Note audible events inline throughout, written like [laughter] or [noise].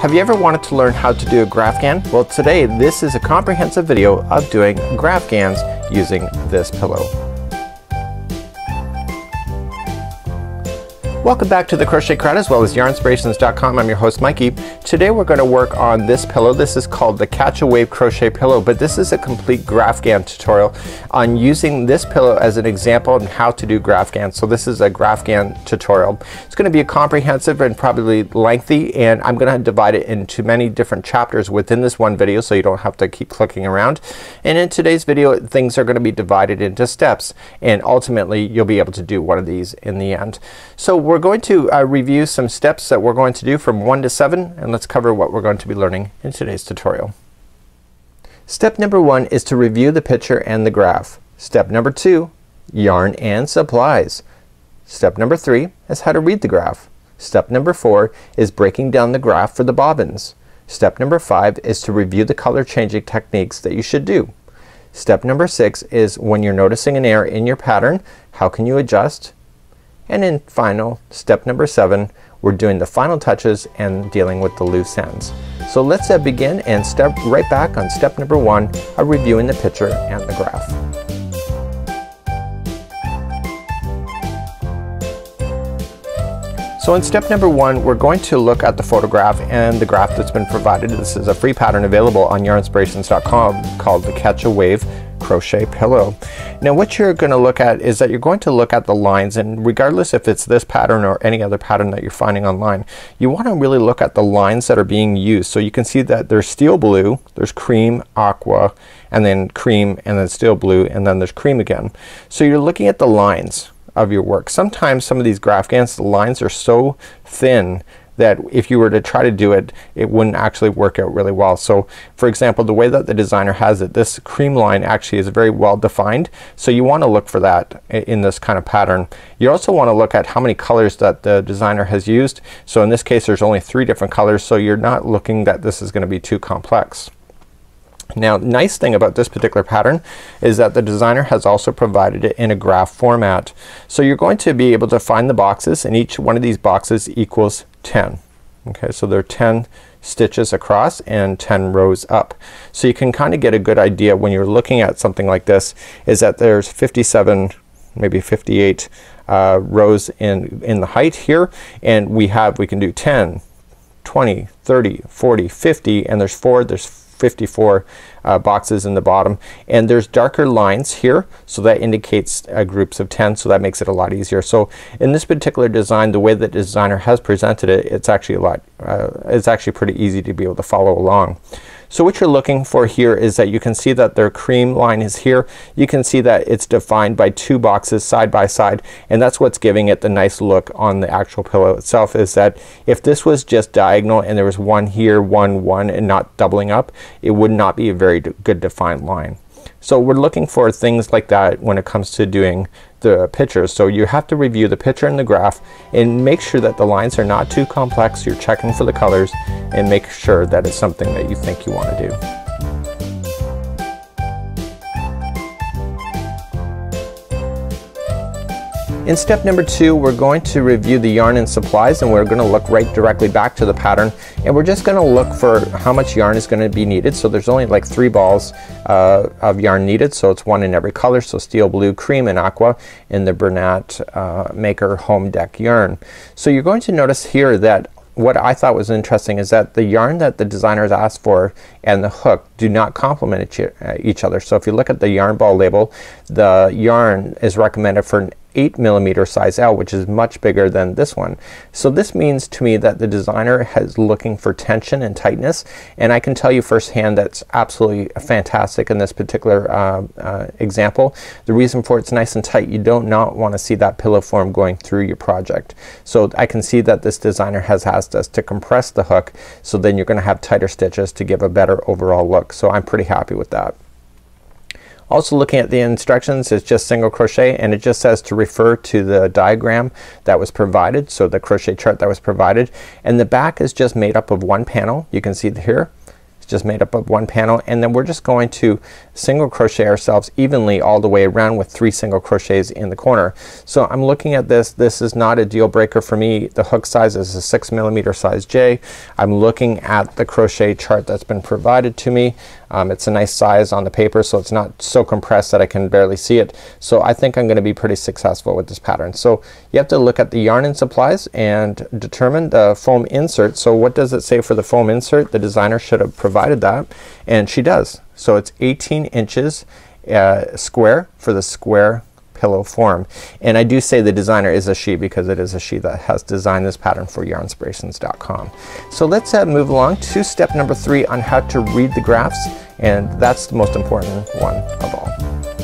Have you ever wanted to learn how to do a Graphghan? Well today this is a comprehensive video of doing Graphghans using this pillow. Welcome back to the Crochet Crowd as well as yarnspirations.com. I'm your host Mikey. Today we're going to work on this pillow. This is called the Catch a Wave Crochet Pillow, but this is a complete Graphghan tutorial on using this pillow as an example on how to do Graphghan. So this is a Graphghan tutorial. It's going to be a comprehensive and probably lengthy and I'm going to divide it into many different chapters within this one video so you don't have to keep clicking around. And in today's video things are going to be divided into steps and ultimately you'll be able to do one of these in the end. So we're we're going to uh, review some steps that we're going to do from 1 to 7 and let's cover what we're going to be learning in today's tutorial. Step number 1 is to review the picture and the graph. Step number 2 yarn and supplies. Step number 3 is how to read the graph. Step number 4 is breaking down the graph for the bobbins. Step number 5 is to review the color changing techniques that you should do. Step number 6 is when you're noticing an error in your pattern, how can you adjust? And in final, step number seven, we're doing the final touches and dealing with the loose ends. So let's uh, begin and step right back on step number one of reviewing the picture and the graph. So in step number one we're going to look at the photograph and the graph that's been provided. This is a free pattern available on yarnspirations.com called the Catch a Wave crochet pillow. Now what you're going to look at is that you're going to look at the lines and regardless if it's this pattern or any other pattern that you're finding online you want to really look at the lines that are being used. So you can see that there's steel blue, there's cream, aqua, and then cream and then steel blue and then there's cream again. So you're looking at the lines of your work. Sometimes some of these graph Graphghans the lines are so thin that if you were to try to do it it wouldn't actually work out really well. So for example the way that the designer has it this cream line actually is very well defined so you want to look for that in this kind of pattern. You also want to look at how many colors that the designer has used. So in this case there's only three different colors so you're not looking that this is going to be too complex. Now nice thing about this particular pattern is that the designer has also provided it in a graph format. So you're going to be able to find the boxes and each one of these boxes equals 10. Okay, so there are 10 stitches across and 10 rows up. So you can kind of get a good idea when you're looking at something like this is that there's 57 maybe 58 uh, rows in in the height here and we have we can do 10 20 30 40 50 and there's four there's 54 uh, boxes in the bottom and there's darker lines here so that indicates uh, groups of 10 so that makes it a lot easier. So in this particular design the way that the designer has presented it it's actually a lot uh, it's actually pretty easy to be able to follow along. So what you're looking for here is that you can see that their cream line is here. You can see that it's defined by two boxes side by side and that's what's giving it the nice look on the actual pillow itself is that if this was just diagonal and there was one here, one, one and not doubling up it would not be a very good defined line. So we're looking for things like that when it comes to doing the pictures. So you have to review the picture and the graph and make sure that the lines are not too complex. You're checking for the colors and make sure that it's something that you think you want to do. In step number two we're going to review the yarn and supplies and we're going to look right directly back to the pattern and we're just going to look for how much yarn is going to be needed. So there's only like three balls uh, of yarn needed so it's one in every color so steel blue, cream and aqua in the Bernat uh, Maker Home Dec yarn. So you're going to notice here that what I thought was interesting is that the yarn that the designers asked for and the hook do not complement uh, each other. So if you look at the yarn ball label the yarn is recommended for an 8 millimeter size L which is much bigger than this one. So this means to me that the designer is looking for tension and tightness and I can tell you firsthand that's absolutely fantastic in this particular uh, uh, example. The reason for it's nice and tight you don't not want to see that pillow form going through your project. So I can see that this designer has asked us to compress the hook so then you're gonna have tighter stitches to give a better overall look. So I'm pretty happy with that. Also looking at the instructions it's just single crochet and it just says to refer to the diagram that was provided. So the crochet chart that was provided and the back is just made up of one panel. You can see here it's just made up of one panel and then we're just going to single crochet ourselves evenly all the way around with three single crochets in the corner. So I'm looking at this. This is not a deal breaker for me. The hook size is a six millimeter size J. I'm looking at the crochet chart that's been provided to me. Um, it's a nice size on the paper so it's not so compressed that I can barely see it. So I think I'm gonna be pretty successful with this pattern. So you have to look at the yarn and supplies and determine the foam insert. So what does it say for the foam insert? The designer should have provided that and she does. So it's 18 inches uh, square for the square pillow form. And I do say the designer is a she because it is a she that has designed this pattern for yarnspirations.com. So let's uh, move along to step number three on how to read the graphs and that's the most important one of all.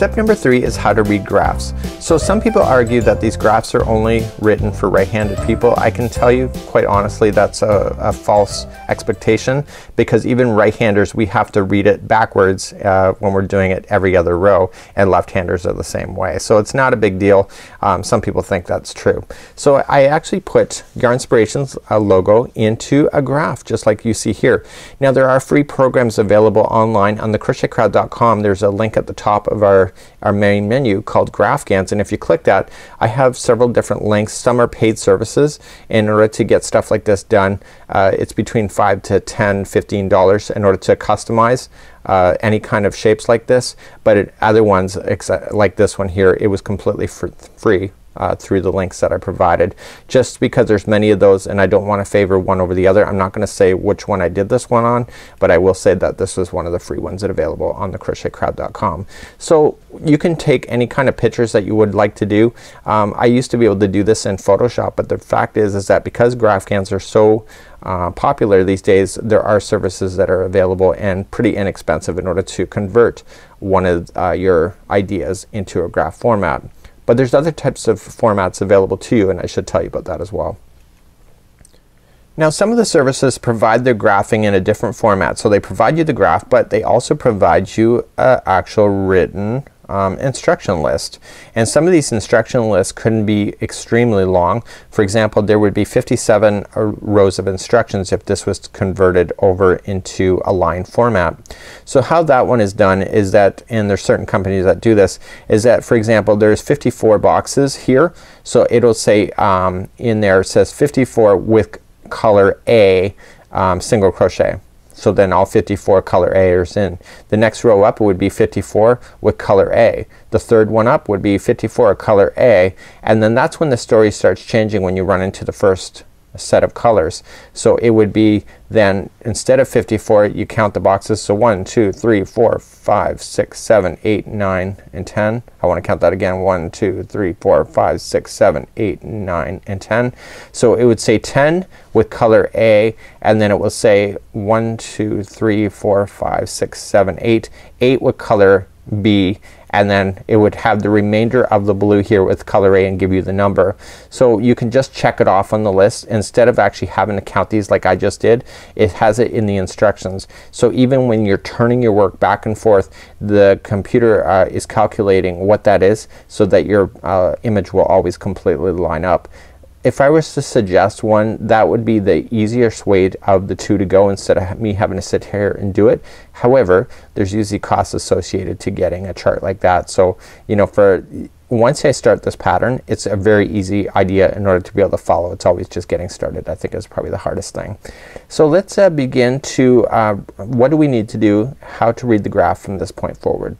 Step number three is how to read graphs. So some people argue that these graphs are only written for right-handed people. I can tell you quite honestly that's a, a false expectation because even right-handers we have to read it backwards uh, when we're doing it every other row and left-handers are the same way. So it's not a big deal. Um, some people think that's true. So I actually put Yarnspirations uh, logo into a graph just like you see here. Now there are free programs available online on the crochetcrowd.com. There's a link at the top of our, our main menu called Graphghans and if you click that I have several different links. Some are paid services in order to get stuff like this done. Uh, it's between 5 to 10 15 dollars in order to customize uh, any kind of shapes like this but it, other ones like this one here it was completely free uh, through the links that I provided. Just because there's many of those and I don't want to favor one over the other I'm not gonna say which one I did this one on but I will say that this was one of the free ones that are available on the crochetcrowd.com. So you can take any kind of pictures that you would like to do. Um, I used to be able to do this in Photoshop but the fact is is that because Graphghans are so uh, popular these days there are services that are available and pretty inexpensive in order to convert one of uh, your ideas into a graph format. But there's other types of formats available to you and I should tell you about that as well. Now some of the services provide their graphing in a different format. So they provide you the graph but they also provide you an actual written um, instruction list. And some of these instruction lists couldn't be extremely long. For example, there would be 57 uh, rows of instructions if this was converted over into a line format. So how that one is done is that, and there's certain companies that do this, is that for example there's 54 boxes here. So it'll say um, in there it says 54 with color A um, single crochet. So then all 54 color A is in. The next row up would be 54 with color A. The third one up would be 54 color A and then that's when the story starts changing when you run into the first set of colors. So it would be then instead of 54 you count the boxes. So 1, 2, 3, 4, 5, 6, 7, 8, 9, and 10. I want to count that again. 1, 2, 3, 4, 5, 6, 7, 8, 9, and 10. So it would say 10 with color A and then it will say 1, 2, 3, 4, 5, 6, 7, 8. 8 with color B and then it would have the remainder of the blue here with color A and give you the number. So you can just check it off on the list instead of actually having to count these like I just did. It has it in the instructions. So even when you're turning your work back and forth the computer uh, is calculating what that is so that your uh, image will always completely line up if I was to suggest one that would be the easiest way of the two to go instead of me having to sit here and do it. However, there's usually costs associated to getting a chart like that. So you know for once I start this pattern it's a very easy idea in order to be able to follow. It's always just getting started I think is probably the hardest thing. So let's uh, begin to uh, what do we need to do how to read the graph from this point forward.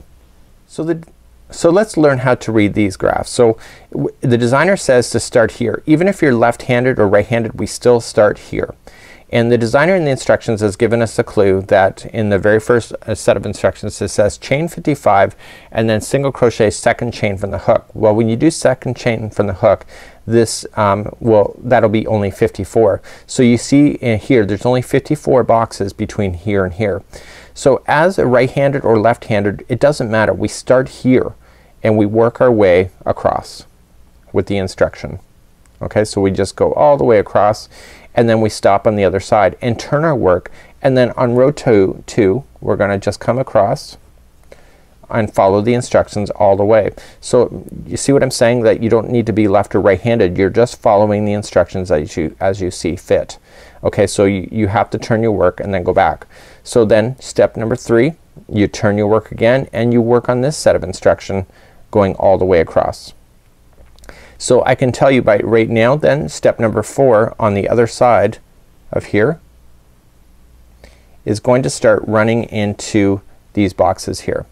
So the so let's learn how to read these graphs. So the designer says to start here. Even if you're left-handed or right-handed we still start here. And the designer in the instructions has given us a clue that in the very first uh, set of instructions it says chain 55 and then single crochet second chain from the hook. Well when you do second chain from the hook this um, will that'll be only 54. So you see in here there's only 54 boxes between here and here. So as a right-handed or left-handed it doesn't matter. We start here and we work our way across with the instruction. Okay, so we just go all the way across and then we stop on the other side and turn our work and then on row two, two we're gonna just come across and follow the instructions all the way. So you see what I'm saying that you don't need to be left or right handed. You're just following the instructions as you as you see fit. Okay so you, you have to turn your work and then go back. So then step number three you turn your work again and you work on this set of instruction going all the way across. So I can tell you by right now then step number four on the other side of here is going to start running into these boxes here.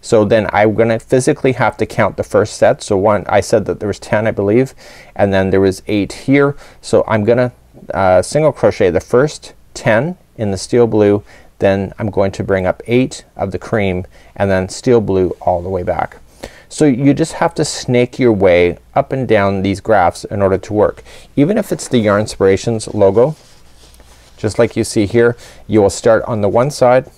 So then I'm gonna physically have to count the first set. So one I said that there was 10 I believe and then there was 8 here. So I'm gonna uh, single crochet the first 10 in the steel blue then I'm going to bring up 8 of the cream and then steel blue all the way back. So you just have to snake your way up and down these graphs in order to work. Even if it's the Yarnspirations logo just like you see here you will start on the one side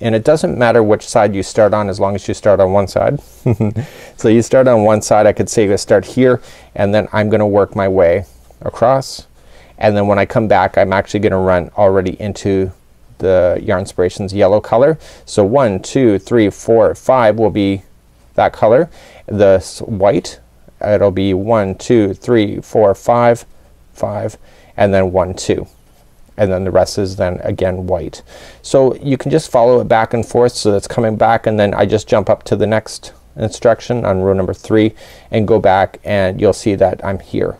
and it doesn't matter which side you start on as long as you start on one side. [laughs] so you start on one side I could say I start here and then I'm gonna work my way across and then when I come back I'm actually gonna run already into the Yarnspirations yellow color. So one, two, three, four, five will be that color. This white it'll be one, two, three, four, five, five, and then one, two and then the rest is then again white. So you can just follow it back and forth so that's coming back and then I just jump up to the next instruction on row number three and go back and you'll see that I'm here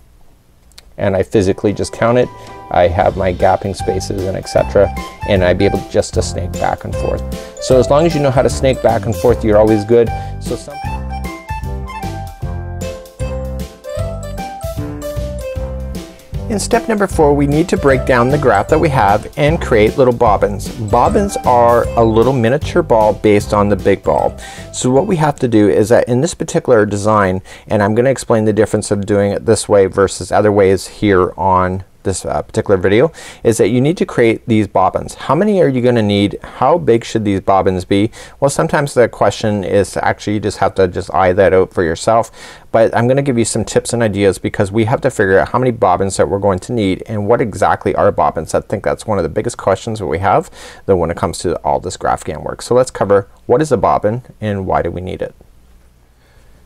and I physically just count it. I have my gapping spaces and etc. and I'd be able just to snake back and forth. So as long as you know how to snake back and forth you're always good. So In step number four we need to break down the graph that we have and create little bobbins. Bobbins are a little miniature ball based on the big ball. So what we have to do is that in this particular design and I'm gonna explain the difference of doing it this way versus other ways here on this uh, particular video is that you need to create these bobbins. How many are you gonna need? How big should these bobbins be? Well sometimes the question is actually you just have to just eye that out for yourself. But I'm gonna give you some tips and ideas because we have to figure out how many bobbins that we're going to need and what exactly are bobbins. I think that's one of the biggest questions that we have that when it comes to all this Graphghan work. So let's cover what is a bobbin and why do we need it.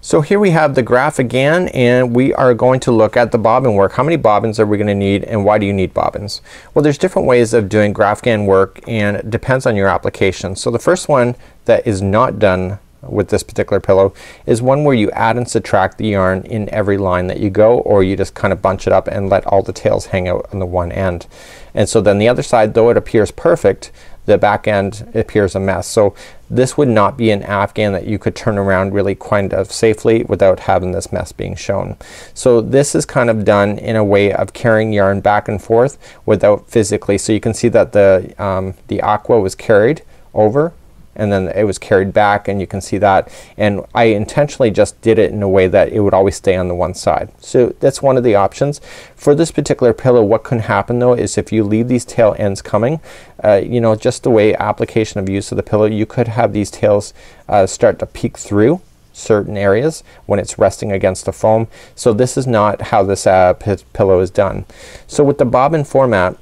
So here we have the graph again and we are going to look at the bobbin work. How many bobbins are we gonna need and why do you need bobbins? Well there's different ways of doing Graphghan work and it depends on your application. So the first one that is not done with this particular pillow is one where you add and subtract the yarn in every line that you go or you just kind of bunch it up and let all the tails hang out on the one end. And so then the other side though it appears perfect the back end appears a mess. So this would not be an Afghan that you could turn around really kind of safely without having this mess being shown. So this is kind of done in a way of carrying yarn back and forth without physically. So you can see that the, um, the aqua was carried over and then it was carried back and you can see that and I intentionally just did it in a way that it would always stay on the one side. So that's one of the options. For this particular pillow what can happen though is if you leave these tail ends coming uh, you know just the way application of use of the pillow you could have these tails uh, start to peek through certain areas when it's resting against the foam. So this is not how this uh, pillow is done. So with the bobbin format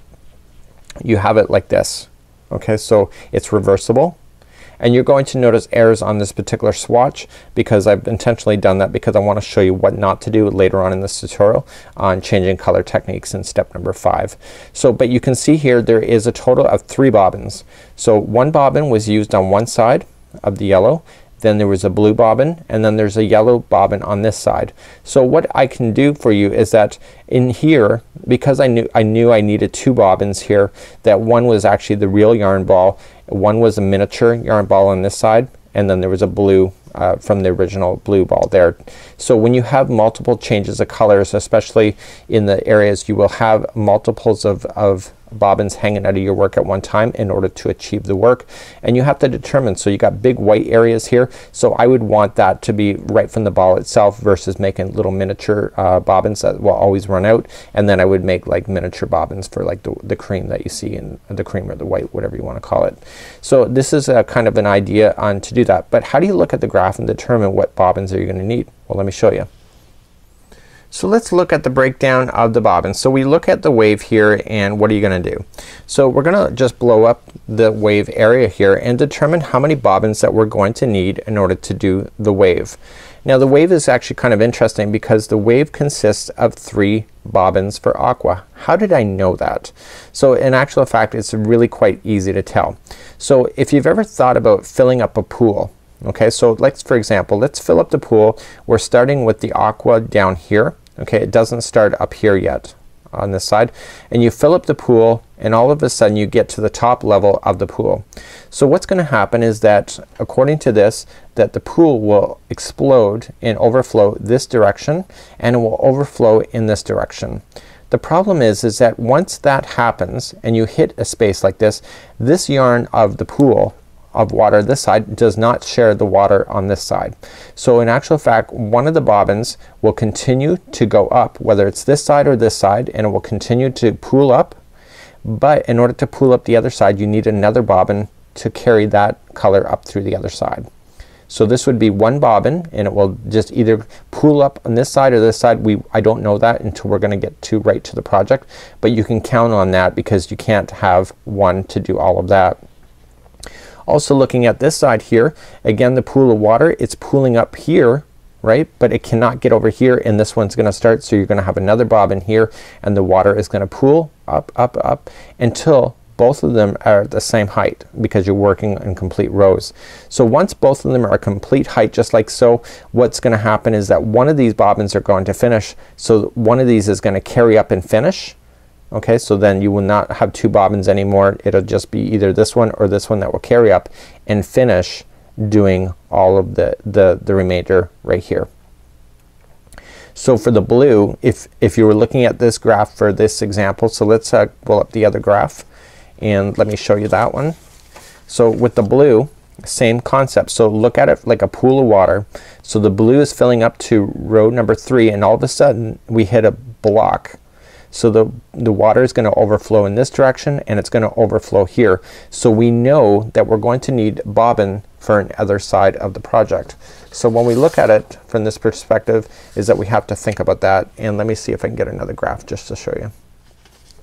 you have it like this. Okay so it's reversible and you're going to notice errors on this particular swatch because I've intentionally done that because I want to show you what not to do later on in this tutorial on changing color techniques in step number five. So but you can see here there is a total of three bobbins. So one bobbin was used on one side of the yellow then there was a blue bobbin and then there's a yellow bobbin on this side. So what I can do for you is that in here because I knew I knew I needed two bobbins here that one was actually the real yarn ball one was a miniature yarn ball on this side and then there was a blue uh, from the original blue ball there. So when you have multiple changes of colors especially in the areas you will have multiples of, of bobbins hanging out of your work at one time in order to achieve the work and you have to determine so you got big white areas here so I would want that to be right from the ball itself versus making little miniature uh, bobbins that will always run out and then I would make like miniature bobbins for like the, the cream that you see in the cream or the white whatever you want to call it. So this is a kind of an idea on to do that but how do you look at the graph and determine what bobbins are you gonna need? Well let me show you. So let's look at the breakdown of the bobbin. So we look at the wave here and what are you gonna do? So we're gonna just blow up the wave area here and determine how many bobbins that we're going to need in order to do the wave. Now the wave is actually kind of interesting because the wave consists of three bobbins for aqua. How did I know that? So in actual fact it's really quite easy to tell. So if you've ever thought about filling up a pool okay so let's for example let's fill up the pool we're starting with the aqua down here okay it doesn't start up here yet on this side and you fill up the pool and all of a sudden you get to the top level of the pool. So what's gonna happen is that according to this that the pool will explode and overflow this direction and it will overflow in this direction. The problem is is that once that happens and you hit a space like this this yarn of the pool of water this side does not share the water on this side. So in actual fact one of the bobbins will continue to go up whether it's this side or this side and it will continue to pool up but in order to pool up the other side you need another bobbin to carry that color up through the other side. So this would be one bobbin and it will just either pool up on this side or this side. We I don't know that until we're gonna get to right to the project but you can count on that because you can't have one to do all of that. Also looking at this side here again the pool of water it's pooling up here right but it cannot get over here and this one's gonna start so you're gonna have another bobbin here and the water is gonna pool up up up until both of them are the same height because you're working in complete rows. So once both of them are a complete height just like so what's gonna happen is that one of these bobbins are going to finish so one of these is gonna carry up and finish okay so then you will not have two bobbins anymore it'll just be either this one or this one that will carry up and finish doing all of the the, the remainder right here. So for the blue if if you were looking at this graph for this example so let's uh, pull up the other graph and let me show you that one. So with the blue same concept. So look at it like a pool of water. So the blue is filling up to row number three and all of a sudden we hit a block so the, the water is gonna overflow in this direction and it's gonna overflow here. So we know that we're going to need bobbin for another side of the project. So when we look at it from this perspective is that we have to think about that and let me see if I can get another graph just to show you.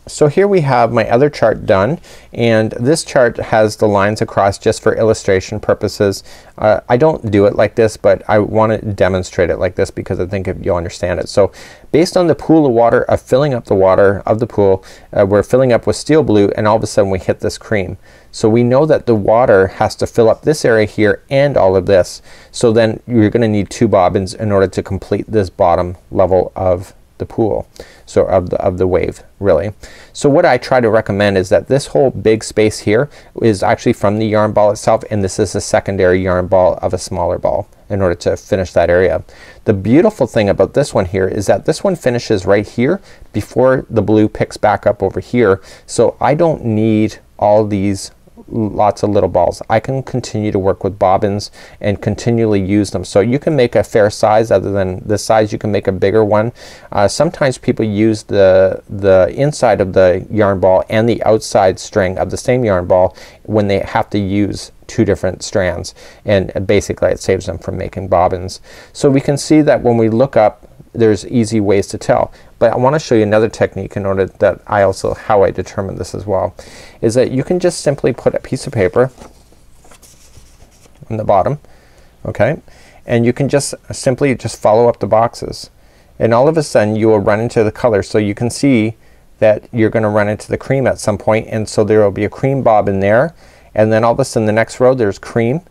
So here we have my other chart done and this chart has the lines across just for illustration purposes. Uh, I don't do it like this but I want to demonstrate it like this because I think you'll understand it. So based on the pool of water of filling up the water of the pool uh, we're filling up with steel blue and all of a sudden we hit this cream. So we know that the water has to fill up this area here and all of this. So then you're gonna need two bobbins in order to complete this bottom level of the pool so of the of the wave really. So what I try to recommend is that this whole big space here is actually from the yarn ball itself and this is a secondary yarn ball of a smaller ball in order to finish that area. The beautiful thing about this one here is that this one finishes right here before the blue picks back up over here. So I don't need all these lots of little balls. I can continue to work with bobbins and continually use them. So you can make a fair size other than this size you can make a bigger one. Uh, sometimes people use the the inside of the yarn ball and the outside string of the same yarn ball when they have to use two different strands and basically it saves them from making bobbins. So we can see that when we look up there's easy ways to tell. But I want to show you another technique in order that I also how I determine this as well is that you can just simply put a piece of paper on the bottom okay? And you can just simply just follow up the boxes. And all of a sudden you will run into the color. So you can see that you're gonna run into the cream at some point and so there will be a cream bob in there. And then all of a sudden the next row there's cream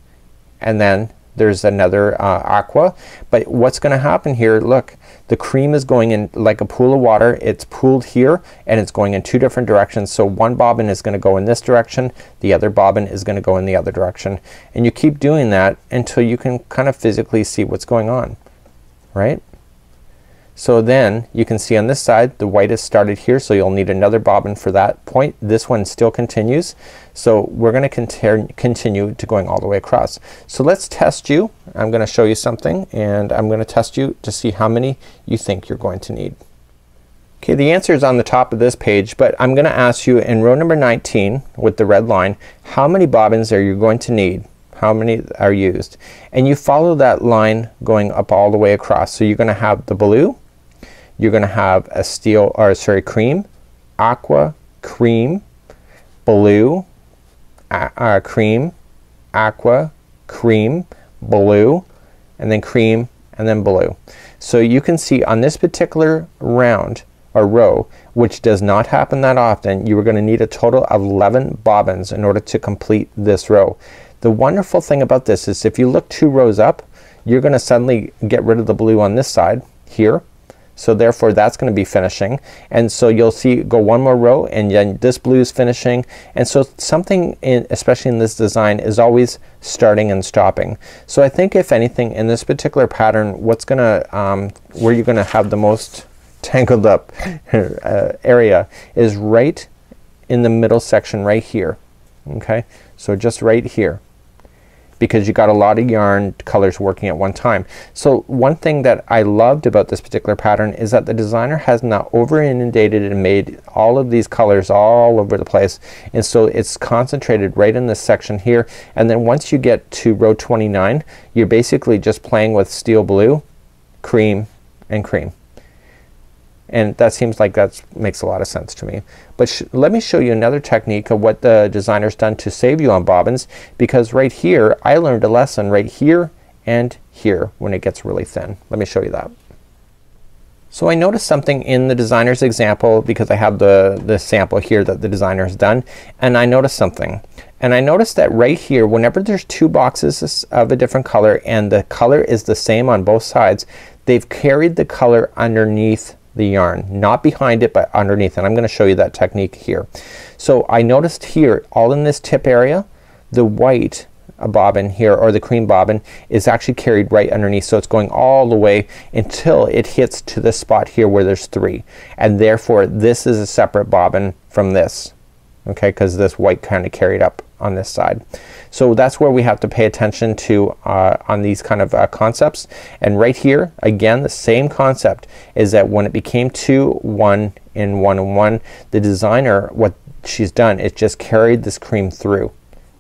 and then there's another uh, aqua. But what's gonna happen here look the cream is going in like a pool of water. It's pooled here and it's going in two different directions. So one bobbin is gonna go in this direction. The other bobbin is gonna go in the other direction. And you keep doing that until you can kind of physically see what's going on. Right? So then you can see on this side the white is started here so you'll need another bobbin for that point. This one still continues. So we're gonna continue to going all the way across. So let's test you. I'm gonna show you something and I'm gonna test you to see how many you think you're going to need. Okay the answer is on the top of this page but I'm gonna ask you in row number 19 with the red line how many bobbins are you going to need how many are used and you follow that line going up all the way across so you're gonna have the blue you're gonna have a steel or sorry cream, aqua, cream, blue, uh, cream, aqua, cream, blue, and then cream, and then blue. So you can see on this particular round or row, which does not happen that often, you are gonna need a total of 11 bobbins in order to complete this row. The wonderful thing about this is if you look two rows up, you're gonna suddenly get rid of the blue on this side here. So therefore that's gonna be finishing. And so you'll see go one more row and then this blue is finishing. And so something in especially in this design is always starting and stopping. So I think if anything in this particular pattern what's gonna um, where you're gonna have the most tangled up [laughs] uh, area is right in the middle section right here. Okay, so just right here because you got a lot of yarn colors working at one time. So one thing that I loved about this particular pattern is that the designer has not over inundated and made all of these colors all over the place. And so it's concentrated right in this section here. And then once you get to row 29 you're basically just playing with steel blue, cream, and cream and that seems like that makes a lot of sense to me. But let me show you another technique of what the designer's done to save you on bobbins because right here I learned a lesson right here and here when it gets really thin. Let me show you that. So I noticed something in the designer's example because I have the, the sample here that the designer has done and I noticed something. And I noticed that right here whenever there's two boxes of a different color and the color is the same on both sides they've carried the color underneath the yarn not behind it but underneath. And I'm gonna show you that technique here. So I noticed here all in this tip area the white bobbin here or the cream bobbin is actually carried right underneath. So it's going all the way until it hits to this spot here where there's three. And therefore this is a separate bobbin from this okay because this white kind of carried up on this side. So that's where we have to pay attention to uh, on these kind of uh, concepts and right here again the same concept is that when it became two one in one and one the designer what she's done is just carried this cream through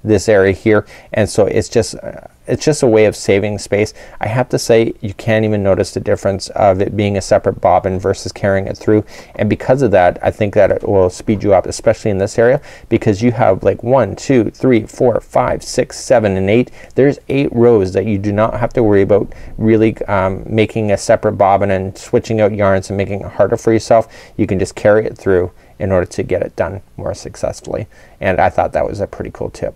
this area here and so it's just uh, it's just a way of saving space. I have to say you can't even notice the difference of it being a separate bobbin versus carrying it through and because of that I think that it will speed you up especially in this area because you have like one two three four five six seven and eight there's eight rows that you do not have to worry about really um, making a separate bobbin and switching out yarns and making it harder for yourself. You can just carry it through in order to get it done more successfully and I thought that was a pretty cool tip.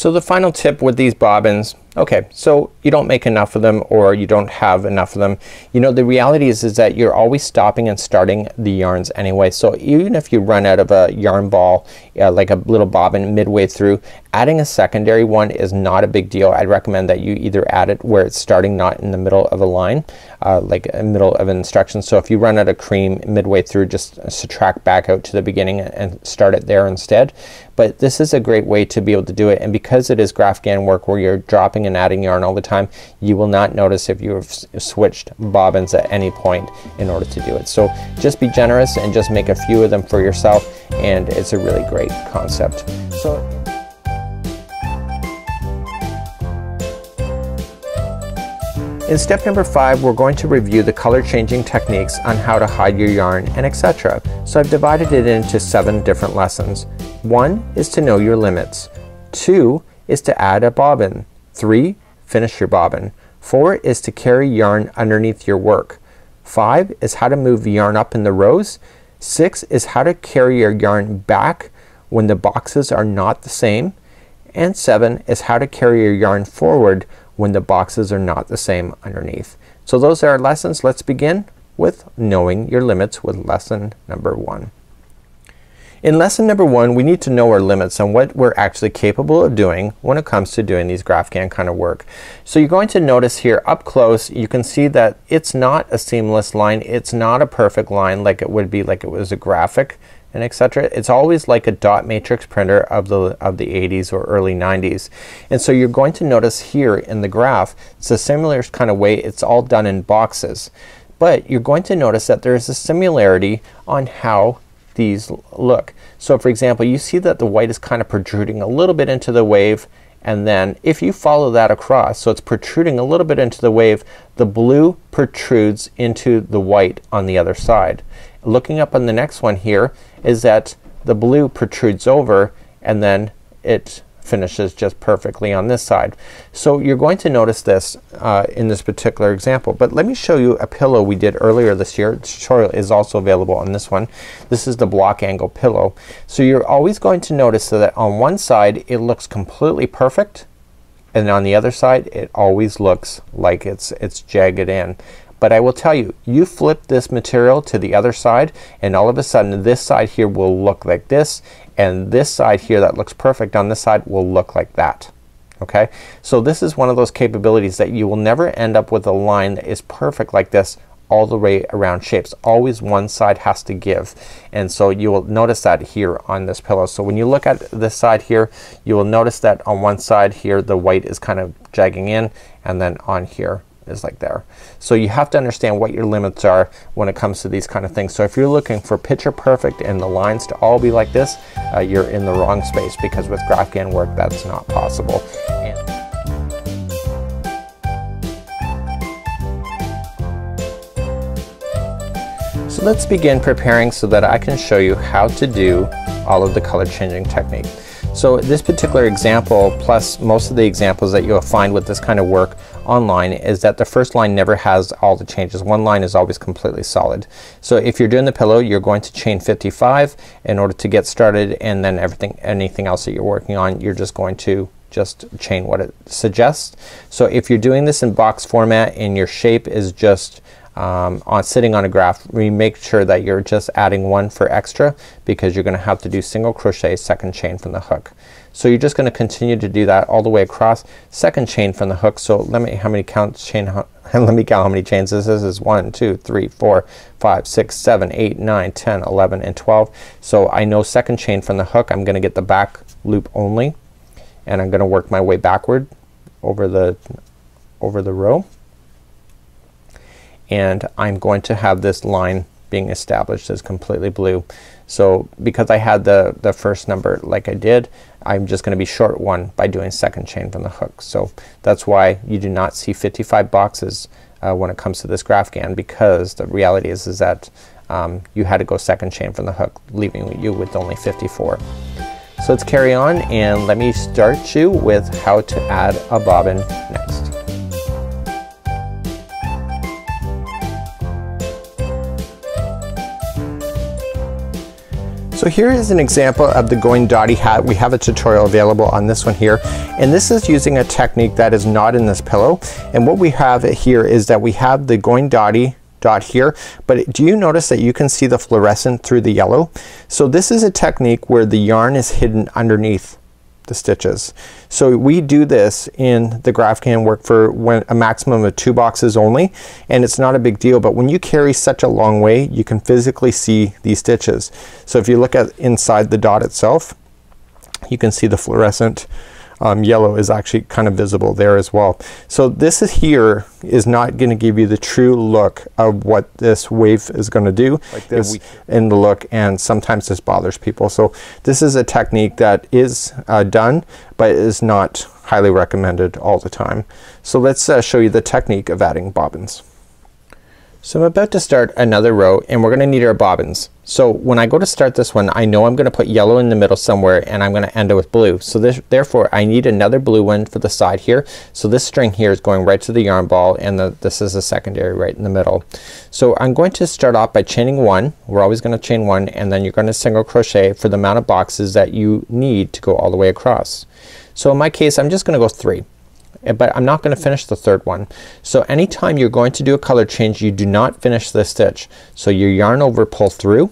So the final tip with these bobbins Okay, so you don't make enough of them or you don't have enough of them. You know the reality is is that you're always stopping and starting the yarns anyway. So even if you run out of a yarn ball uh, like a little bobbin midway through adding a secondary one is not a big deal. I'd recommend that you either add it where it's starting not in the middle of a line uh, like middle of an instruction. So if you run out of cream midway through just subtract back out to the beginning and start it there instead. But this is a great way to be able to do it and because it is Graphghan work where you're dropping and adding yarn all the time you will not notice if you have switched bobbins at any point in order to do it. So just be generous and just make a few of them for yourself and it's a really great concept. So In step number five, we're going to review the color changing techniques on how to hide your yarn and etc. So I've divided it into seven different lessons. One is to know your limits. Two is to add a bobbin. 3. Finish your bobbin. 4 is to carry yarn underneath your work. 5 is how to move the yarn up in the rows. 6 is how to carry your yarn back when the boxes are not the same. And 7 is how to carry your yarn forward when the boxes are not the same underneath. So those are our lessons. Let's begin with knowing your limits with lesson number 1. In lesson number one we need to know our limits on what we're actually capable of doing when it comes to doing these Graphghan kind of work. So you're going to notice here up close you can see that it's not a seamless line. It's not a perfect line like it would be like it was a graphic and etc. It's always like a dot matrix printer of the of the 80s or early 90s. And so you're going to notice here in the graph it's a similar kind of way it's all done in boxes. But you're going to notice that there is a similarity on how these look. So for example you see that the white is kind of protruding a little bit into the wave and then if you follow that across so it's protruding a little bit into the wave the blue protrudes into the white on the other side. Looking up on the next one here is that the blue protrudes over and then it finishes just perfectly on this side. So you're going to notice this uh, in this particular example. But let me show you a pillow we did earlier this year. The tutorial is also available on this one. This is the block angle pillow. So you're always going to notice that on one side it looks completely perfect and on the other side it always looks like it's it's jagged in. But I will tell you, you flip this material to the other side and all of a sudden this side here will look like this and this side here that looks perfect on this side will look like that. Okay? So this is one of those capabilities that you will never end up with a line that is perfect like this all the way around shapes. Always one side has to give. And so you will notice that here on this pillow. So when you look at this side here you will notice that on one side here the white is kind of jagging in and then on here is like there. So you have to understand what your limits are when it comes to these kind of things. So if you're looking for picture perfect and the lines to all be like this, uh, you're in the wrong space because with Graphghan work that's not possible. And so let's begin preparing so that I can show you how to do all of the color changing technique. So this particular example plus most of the examples that you'll find with this kind of work online is that the first line never has all the changes. One line is always completely solid. So if you're doing the pillow you're going to chain 55 in order to get started and then everything anything else that you're working on you're just going to just chain what it suggests. So if you're doing this in box format and your shape is just um, on sitting on a graph we make sure that you're just adding one for extra because you're gonna have to do single crochet second chain from the hook. So you're just gonna continue to do that all the way across second chain from the hook. So let me how many counts chain [laughs] let me count how many chains this is. is one, two, three, four, five, six, seven, eight, nine, ten, eleven, and 12. So I know second chain from the hook I'm gonna get the back loop only and I'm gonna work my way backward over the over the row and I'm going to have this line being established as completely blue. So because I had the, the first number like I did I'm just gonna be short one by doing second chain from the hook. So that's why you do not see 55 boxes uh, when it comes to this Graphghan because the reality is is that um, you had to go second chain from the hook leaving you with only 54. So let's carry on and let me start you with how to add a bobbin next. So here is an example of the going dotty hat. We have a tutorial available on this one here and this is using a technique that is not in this pillow and what we have here is that we have the going dotty dot here but do you notice that you can see the fluorescent through the yellow? So this is a technique where the yarn is hidden underneath the stitches. So we do this in the Graphghan work for when a maximum of two boxes only and it's not a big deal but when you carry such a long way you can physically see these stitches. So if you look at inside the dot itself you can see the fluorescent um, yellow is actually kind of visible there as well. So this is here is not going to give you the true look of what this wave is going to do like this in the look and sometimes this bothers people. So this is a technique that is uh, done but is not highly recommended all the time. So let's uh, show you the technique of adding bobbins. So I'm about to start another row and we're gonna need our bobbins. So when I go to start this one I know I'm gonna put yellow in the middle somewhere and I'm gonna end it with blue. So this, therefore I need another blue one for the side here. So this string here is going right to the yarn ball and the, this is a secondary right in the middle. So I'm going to start off by chaining one. We're always gonna chain one and then you're gonna single crochet for the amount of boxes that you need to go all the way across. So in my case I'm just gonna go three. But I'm not gonna finish the third one. So anytime you're going to do a color change you do not finish the stitch. So your yarn over pull through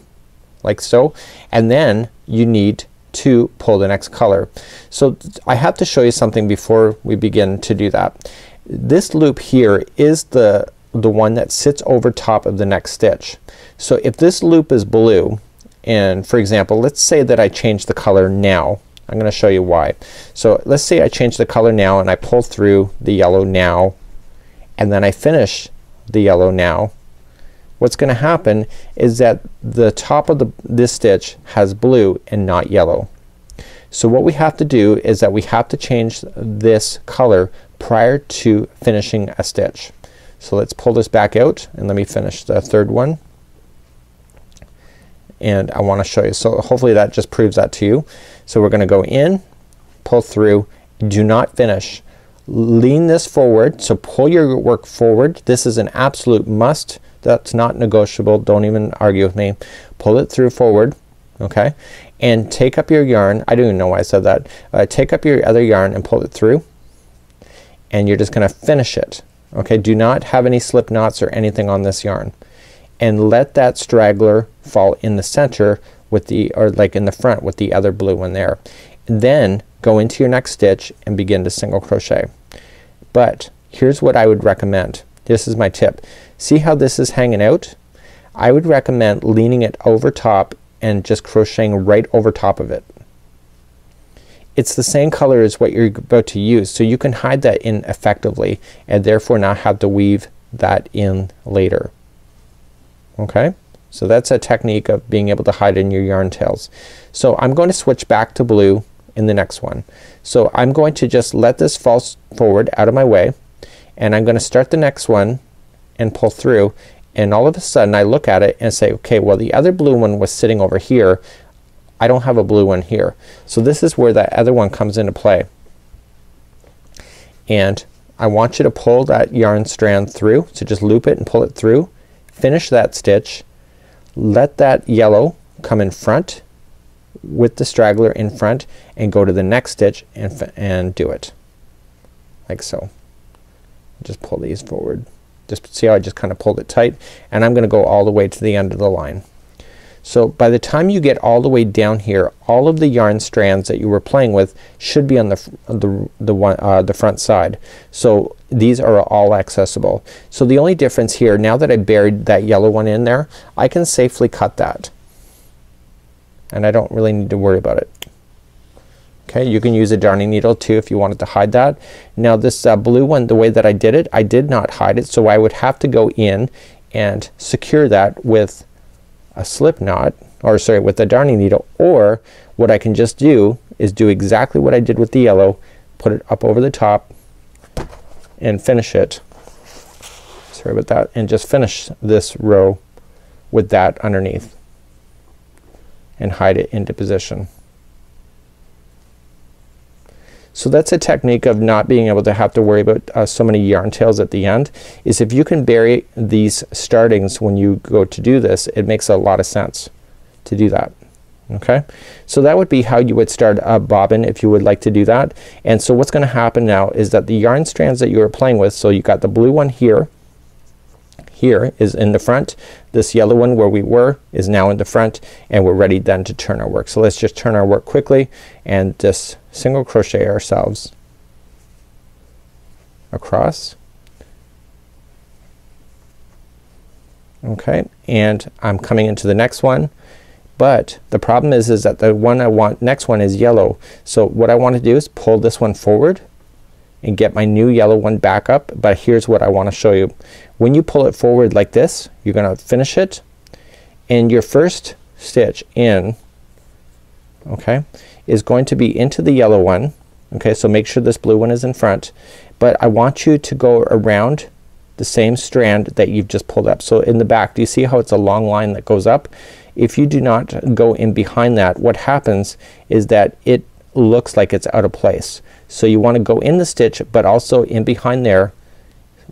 like so and then you need to pull the next color. So I have to show you something before we begin to do that. This loop here is the the one that sits over top of the next stitch. So if this loop is blue and for example let's say that I change the color now I'm gonna show you why. So let's say I change the color now and I pull through the yellow now and then I finish the yellow now. What's gonna happen is that the top of the this stitch has blue and not yellow. So what we have to do is that we have to change this color prior to finishing a stitch. So let's pull this back out and let me finish the third one. And I wanna show you. So hopefully that just proves that to you. So we're gonna go in, pull through, do not finish. Lean this forward. So pull your work forward. This is an absolute must. That's not negotiable. Don't even argue with me. Pull it through forward. Okay. And take up your yarn. I don't even know why I said that. Uh, take up your other yarn and pull it through. And you're just gonna finish it. Okay. Do not have any slip knots or anything on this yarn. And let that straggler fall in the center with the or like in the front with the other blue one there. And then go into your next stitch and begin to single crochet. But here's what I would recommend. This is my tip. See how this is hanging out? I would recommend leaning it over top and just crocheting right over top of it. It's the same color as what you're about to use so you can hide that in effectively and therefore not have to weave that in later. Okay? So that's a technique of being able to hide in your yarn tails. So I'm going to switch back to blue in the next one. So I'm going to just let this fall forward out of my way and I'm gonna start the next one and pull through and all of a sudden I look at it and say okay well the other blue one was sitting over here I don't have a blue one here. So this is where that other one comes into play. And I want you to pull that yarn strand through. So just loop it and pull it through. Finish that stitch. Let that yellow come in front with the straggler in front and go to the next stitch and, and do it like so. Just pull these forward. Just see how I just kind of pulled it tight and I'm gonna go all the way to the end of the line. So by the time you get all the way down here all of the yarn strands that you were playing with should be on the the the one uh, the front side. So these are all accessible. So the only difference here now that I buried that yellow one in there I can safely cut that and I don't really need to worry about it. Okay, you can use a darning needle too if you wanted to hide that. Now this uh, blue one the way that I did it I did not hide it so I would have to go in and secure that with a slip knot or sorry with a darning needle or what I can just do is do exactly what I did with the yellow put it up over the top and finish it sorry about that and just finish this row with that underneath and hide it into position. So that's a technique of not being able to have to worry about uh, so many yarn tails at the end is if you can bury these startings when you go to do this it makes a lot of sense to do that. Okay, so that would be how you would start a bobbin if you would like to do that. And so what's gonna happen now is that the yarn strands that you were playing with, so you got the blue one here here is in the front. This yellow one where we were is now in the front and we're ready then to turn our work. So let's just turn our work quickly and just single crochet ourselves across. Okay, and I'm coming into the next one. But the problem is is that the one I want next one is yellow. So what I want to do is pull this one forward and get my new yellow one back up but here's what I want to show you. When you pull it forward like this you're gonna finish it and your first stitch in okay is going to be into the yellow one okay so make sure this blue one is in front but I want you to go around the same strand that you've just pulled up. So in the back do you see how it's a long line that goes up? If you do not go in behind that what happens is that it looks like it's out of place. So you want to go in the stitch but also in behind there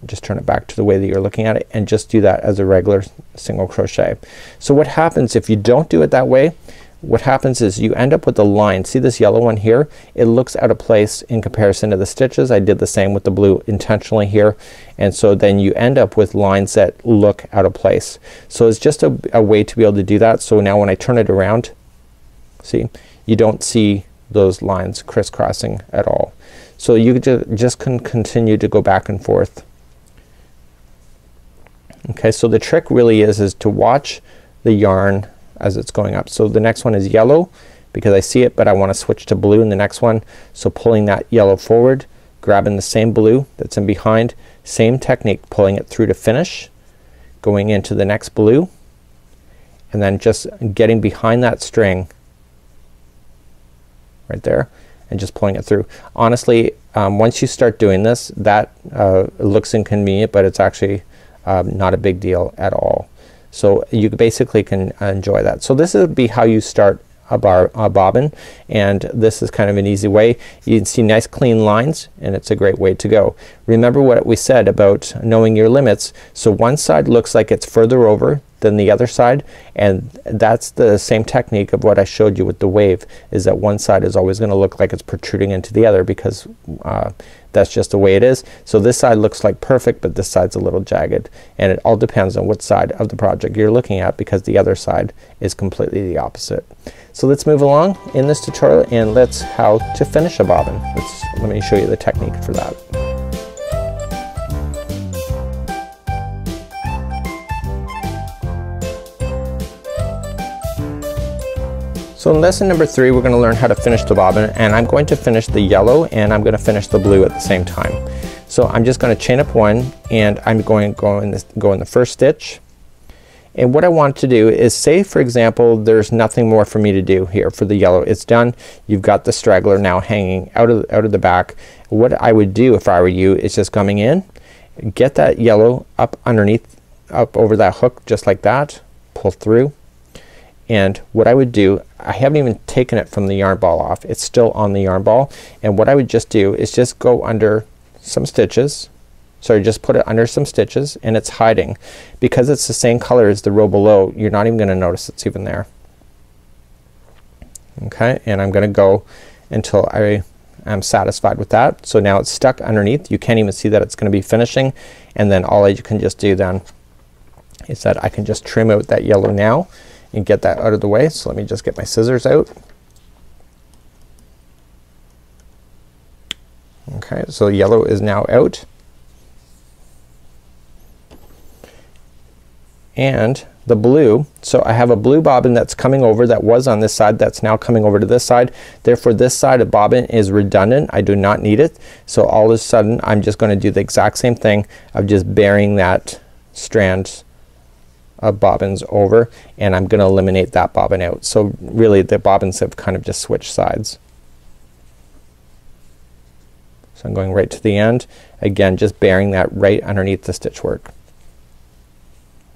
just turn it back to the way that you're looking at it and just do that as a regular single crochet. So what happens if you don't do it that way what happens is you end up with a line. See this yellow one here? It looks out of place in comparison to the stitches. I did the same with the blue intentionally here and so then you end up with lines that look out of place. So it's just a, a way to be able to do that. So now when I turn it around see you don't see those lines crisscrossing at all. So you just can continue to go back and forth. Okay, so the trick really is is to watch the yarn as it's going up. So the next one is yellow because I see it but I want to switch to blue in the next one. So pulling that yellow forward, grabbing the same blue that's in behind, same technique pulling it through to finish, going into the next blue and then just getting behind that string right there and just pulling it through. Honestly um, once you start doing this that uh, looks inconvenient but it's actually um, not a big deal at all. So you basically can enjoy that. So this would be how you start a, bar, a bobbin and this is kind of an easy way. You can see nice clean lines and it's a great way to go. Remember what we said about knowing your limits. So one side looks like it's further over than the other side and that's the same technique of what I showed you with the wave is that one side is always gonna look like it's protruding into the other because uh, that's just the way it is. So this side looks like perfect but this side's a little jagged and it all depends on what side of the project you're looking at because the other side is completely the opposite. So let's move along in this tutorial and let's how to finish a bobbin. Let's, let me show you the technique for that. So in lesson number three we're gonna learn how to finish the bobbin and I'm going to finish the yellow and I'm gonna finish the blue at the same time. So I'm just gonna chain up one and I'm going to go in, this, go in the first stitch and what I want to do is say for example there's nothing more for me to do here for the yellow. It's done. You've got the straggler now hanging out of, out of the back. What I would do if I were you is just coming in get that yellow up underneath up over that hook just like that pull through and what I would do I haven't even taken it from the yarn ball off. It's still on the yarn ball. And what I would just do is just go under some stitches. So I just put it under some stitches and it's hiding. Because it's the same color as the row below you're not even gonna notice it's even there. Okay and I'm gonna go until I am satisfied with that. So now it's stuck underneath. You can't even see that it's gonna be finishing. And then all I can just do then is that I can just trim out that yellow now and get that out of the way. So let me just get my scissors out. Okay, so yellow is now out. And the blue, so I have a blue bobbin that's coming over that was on this side that's now coming over to this side. Therefore this side of bobbin is redundant. I do not need it. So all of a sudden I'm just gonna do the exact same thing of just burying that strand of bobbins over and I'm gonna eliminate that bobbin out. So really the bobbins have kind of just switched sides. So I'm going right to the end again just bearing that right underneath the stitch work.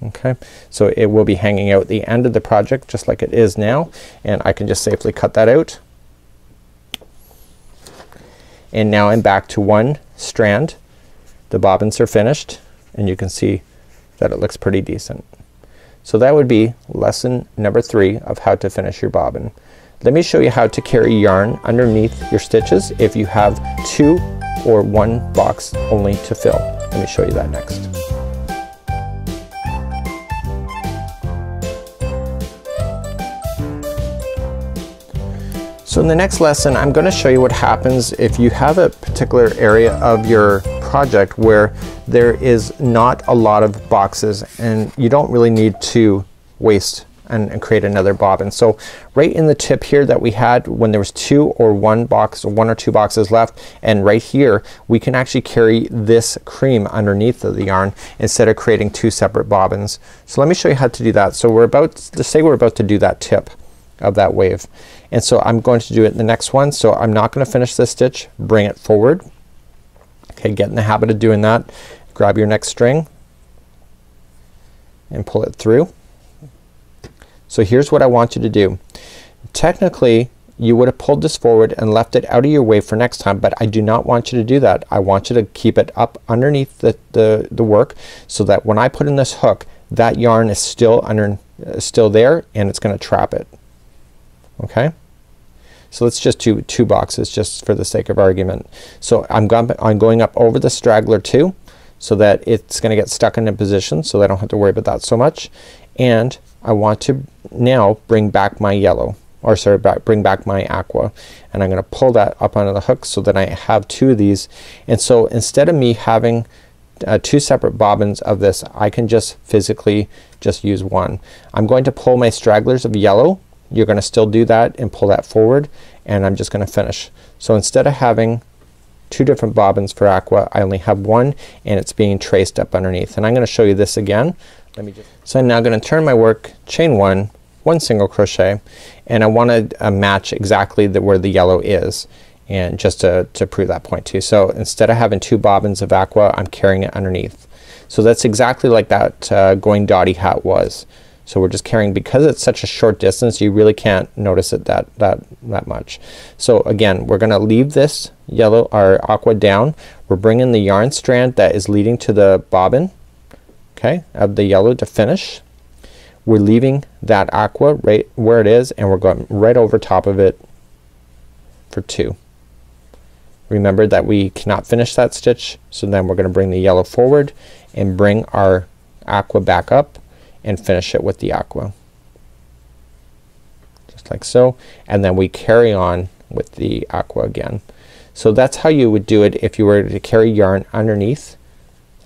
Okay, so it will be hanging out the end of the project just like it is now and I can just safely cut that out. And now I'm back to one strand. The bobbins are finished and you can see that it looks pretty decent. So that would be lesson number three of how to finish your bobbin. Let me show you how to carry yarn underneath your stitches if you have two or one box only to fill. Let me show you that next. So in the next lesson I'm going to show you what happens if you have a particular area of your project where there is not a lot of boxes and you don't really need to waste and, and, create another bobbin. So right in the tip here that we had when there was two or one box one or two boxes left and right here we can actually carry this cream underneath of the yarn instead of creating two separate bobbins. So let me show you how to do that. So we're about to say we're about to do that tip of that wave and so I'm going to do it in the next one. So I'm not gonna finish this stitch bring it forward Okay, get in the habit of doing that. Grab your next string and pull it through. So here's what I want you to do. Technically you would have pulled this forward and left it out of your way for next time but I do not want you to do that. I want you to keep it up underneath the, the, the work so that when I put in this hook that yarn is still under uh, still there and it's gonna trap it. Okay? So let's just do two boxes just for the sake of argument. So I'm, I'm going up over the straggler too so that it's gonna get stuck in a position so I don't have to worry about that so much. And I want to now bring back my yellow or sorry back, bring back my aqua and I'm gonna pull that up onto the hook so that I have two of these and so instead of me having uh, two separate bobbins of this I can just physically just use one. I'm going to pull my stragglers of yellow you're gonna still do that and pull that forward and I'm just gonna finish. So instead of having two different bobbins for aqua I only have one and it's being traced up underneath and I'm gonna show you this again. Let me just so I'm now gonna turn my work chain one one single crochet and I want to uh, match exactly the, where the yellow is and just to, to prove that point too. So instead of having two bobbins of aqua I'm carrying it underneath. So that's exactly like that uh, going dotty hat was. So we're just carrying because it's such a short distance you really can't notice it that that that much. So again we're gonna leave this yellow or aqua down. We're bringing the yarn strand that is leading to the bobbin okay of the yellow to finish. We're leaving that aqua right where it is and we're going right over top of it for two. Remember that we cannot finish that stitch so then we're gonna bring the yellow forward and bring our aqua back up and finish it with the aqua. Just like so and then we carry on with the aqua again. So that's how you would do it if you were to carry yarn underneath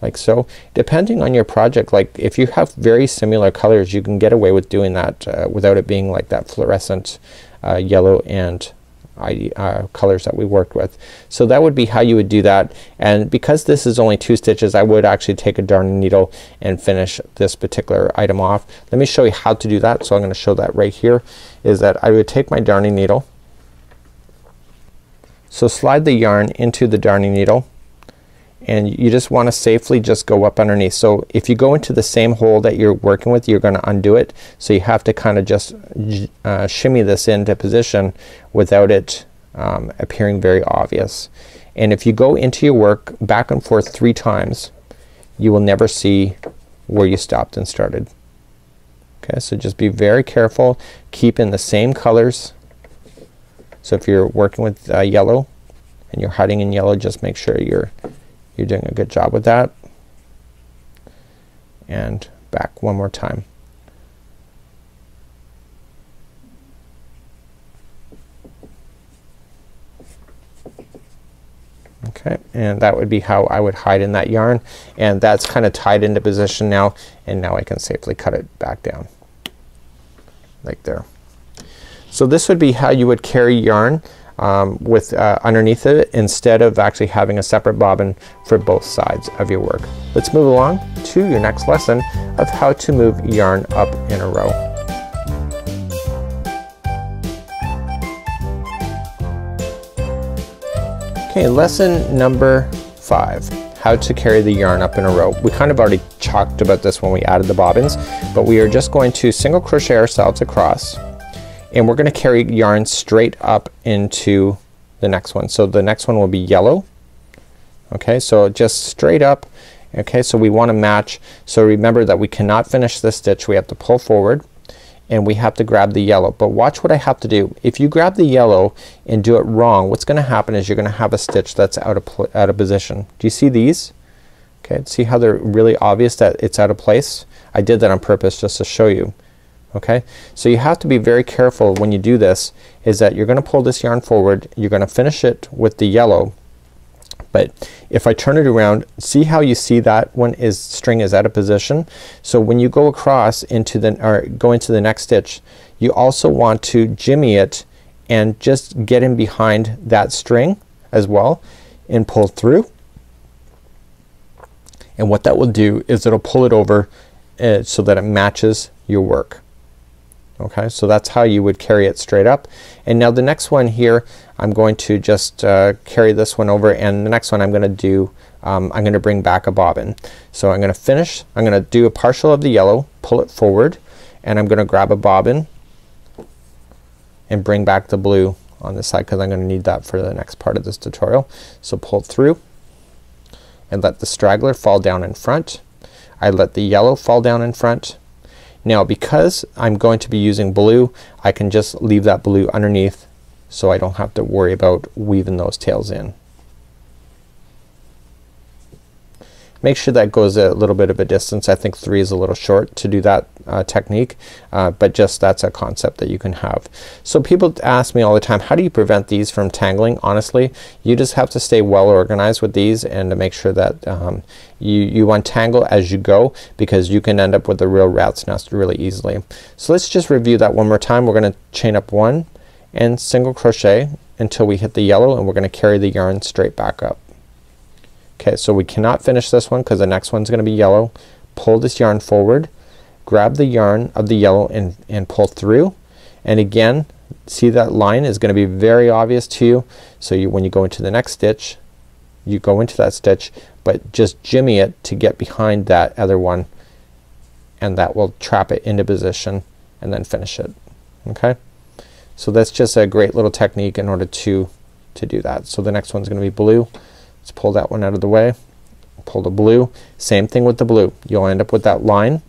like so. Depending on your project like if you have very similar colors you can get away with doing that uh, without it being like that fluorescent uh, yellow and uh, colors that we worked with. So that would be how you would do that and because this is only two stitches I would actually take a darning needle and finish this particular item off. Let me show you how to do that. So I'm gonna show that right here is that I would take my darning needle. So slide the yarn into the darning needle and you just want to safely just go up underneath. So if you go into the same hole that you're working with you're gonna undo it. So you have to kind of just uh, shimmy this into position without it um, appearing very obvious. And if you go into your work back and forth three times you will never see where you stopped and started. Okay, so just be very careful. Keep in the same colors. So if you're working with uh, yellow and you're hiding in yellow just make sure you're you're doing a good job with that. And back one more time. Okay, and that would be how I would hide in that yarn and that's kind of tied into position now and now I can safely cut it back down like there. So this would be how you would carry yarn um, with uh, underneath it instead of actually having a separate bobbin for both sides of your work. Let's move along to your next lesson of how to move yarn up in a row. Okay, lesson number five how to carry the yarn up in a row. We kind of already talked about this when we added the bobbins, but we are just going to single crochet ourselves across and we're gonna carry yarn straight up into the next one. So the next one will be yellow. Okay, so just straight up. Okay, so we want to match. So remember that we cannot finish this stitch. We have to pull forward and we have to grab the yellow. But watch what I have to do. If you grab the yellow and do it wrong, what's gonna happen is you're gonna have a stitch that's out of out of position. Do you see these? Okay, see how they're really obvious that it's out of place? I did that on purpose just to show you okay. So you have to be very careful when you do this is that you're gonna pull this yarn forward you're gonna finish it with the yellow but if I turn it around see how you see that one is string is out of position. So when you go across into the or go into the next stitch you also want to jimmy it and just get in behind that string as well and pull through and what that will do is it'll pull it over uh, so that it matches your work okay so that's how you would carry it straight up. And now the next one here I'm going to just uh, carry this one over and the next one I'm gonna do um, I'm gonna bring back a bobbin. So I'm gonna finish I'm gonna do a partial of the yellow pull it forward and I'm gonna grab a bobbin and bring back the blue on this side because I'm gonna need that for the next part of this tutorial. So pull through and let the straggler fall down in front. I let the yellow fall down in front now because I'm going to be using blue I can just leave that blue underneath so I don't have to worry about weaving those tails in. Make sure that goes a little bit of a distance. I think three is a little short to do that uh, technique uh, but just that's a concept that you can have. So people ask me all the time how do you prevent these from tangling? Honestly you just have to stay well organized with these and to make sure that um, you, you untangle as you go because you can end up with a real rat's nest really easily. So let's just review that one more time. We're gonna chain up one and single crochet until we hit the yellow and we're gonna carry the yarn straight back up. Okay, so we cannot finish this one because the next one's gonna be yellow. Pull this yarn forward grab the yarn of the yellow and, and pull through and again see that line is gonna be very obvious to you. So you when you go into the next stitch you go into that stitch but just jimmy it to get behind that other one and that will trap it into position and then finish it. Okay. So that's just a great little technique in order to to do that. So the next one's gonna be blue. Let's pull that one out of the way. Pull the blue. Same thing with the blue. You'll end up with that line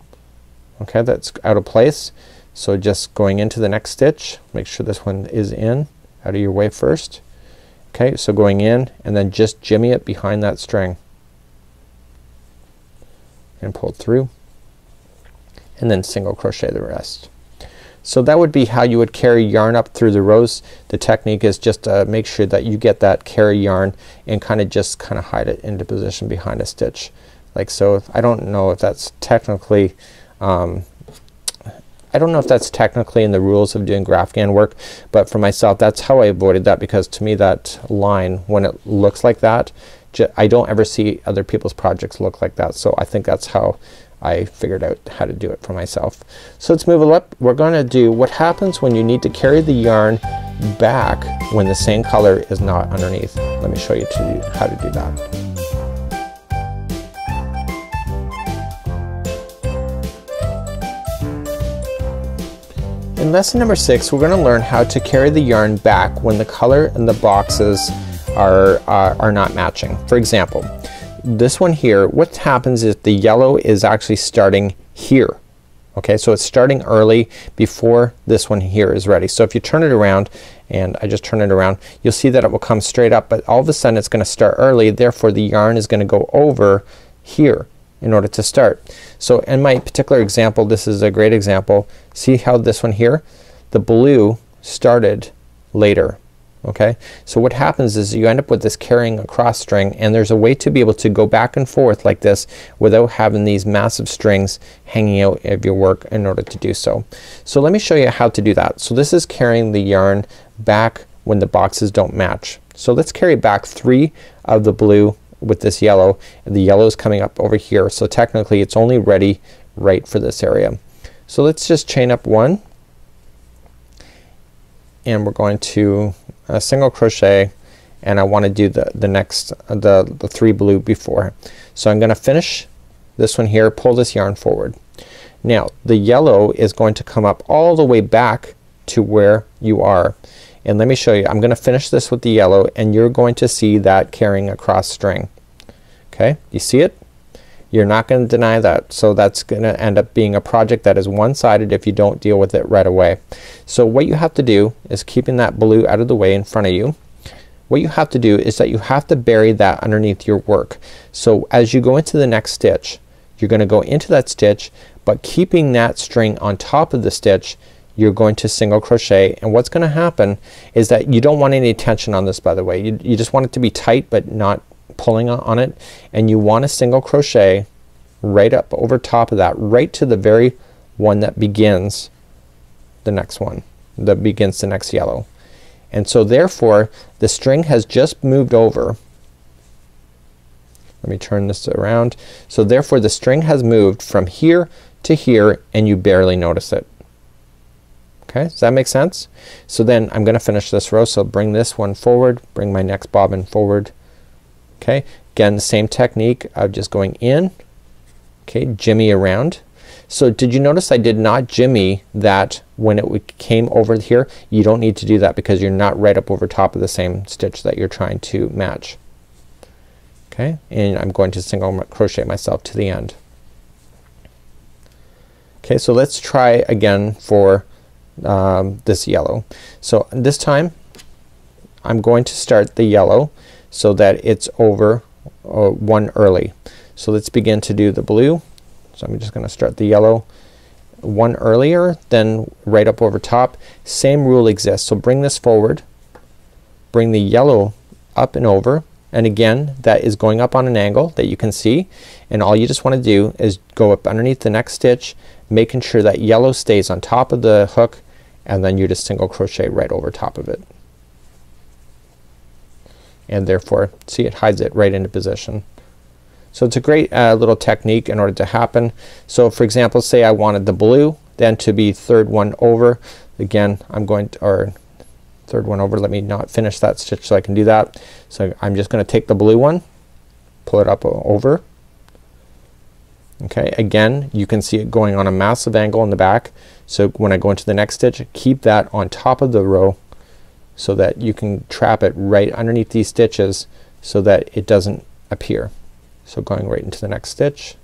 okay that's out of place. So just going into the next stitch make sure this one is in out of your way first. Okay so going in and then just jimmy it behind that string and pull through and then single crochet the rest. So that would be how you would carry yarn up through the rows. The technique is just to make sure that you get that carry yarn and kind of just kind of hide it into position behind a stitch like so. I don't know if that's technically um, I don't know if that's technically in the rules of doing Graphghan work but for myself that's how I avoided that because to me that line when it looks like that I don't ever see other people's projects look like that. So I think that's how I figured out how to do it for myself. So let's move it up. We're gonna do what happens when you need to carry the yarn back when the same color is not underneath. Let me show you to, how to do that. In lesson number six we're gonna learn how to carry the yarn back when the color and the boxes are, uh, are not matching. For example this one here what happens is the yellow is actually starting here. Okay, so it's starting early before this one here is ready. So if you turn it around and I just turn it around you'll see that it will come straight up but all of a sudden it's gonna start early therefore the yarn is gonna go over here in order to start. So in my particular example this is a great example. See how this one here the blue started later okay. So what happens is you end up with this carrying across string and there's a way to be able to go back and forth like this without having these massive strings hanging out of your work in order to do so. So let me show you how to do that. So this is carrying the yarn back when the boxes don't match. So let's carry back three of the blue with this yellow the yellow is coming up over here. So technically it's only ready right for this area. So let's just chain up one and we're going to a single crochet and I want to do the, the next uh, the, the three blue before. So I'm gonna finish this one here pull this yarn forward. Now the yellow is going to come up all the way back to where you are and let me show you. I'm gonna finish this with the yellow and you're going to see that carrying across string. Okay, you see it? You're not going to deny that. So that's going to end up being a project that is one-sided if you don't deal with it right away. So what you have to do is keeping that blue out of the way in front of you. What you have to do is that you have to bury that underneath your work. So as you go into the next stitch you're gonna go into that stitch but keeping that string on top of the stitch you're going to single crochet and what's gonna happen is that you don't want any tension on this by the way. You, you just want it to be tight but not pulling on it and you want a single crochet right up over top of that right to the very one that begins the next one that begins the next yellow. And so therefore the string has just moved over. Let me turn this around. So therefore the string has moved from here to here and you barely notice it. Okay, does that make sense? So then I'm gonna finish this row. So bring this one forward, bring my next bobbin forward, Okay, again the same technique of just going in, okay, jimmy around. So did you notice I did not jimmy that when it came over here? You don't need to do that because you're not right up over top of the same stitch that you're trying to match. Okay, and I'm going to single crochet myself to the end. Okay, so let's try again for um, this yellow. So this time I'm going to start the yellow so that it's over uh, one early. So let's begin to do the blue. So I'm just gonna start the yellow one earlier then right up over top. Same rule exists. So bring this forward, bring the yellow up and over and again that is going up on an angle that you can see and all you just want to do is go up underneath the next stitch making sure that yellow stays on top of the hook and then you just single crochet right over top of it and therefore see it hides it right into position. So it's a great uh, little technique in order to happen. So for example say I wanted the blue then to be third one over again I'm going to or third one over let me not finish that stitch so I can do that. So I'm just gonna take the blue one pull it up over okay again you can see it going on a massive angle in the back so when I go into the next stitch keep that on top of the row so that you can trap it right underneath these stitches so that it doesn't appear. So going right into the next stitch.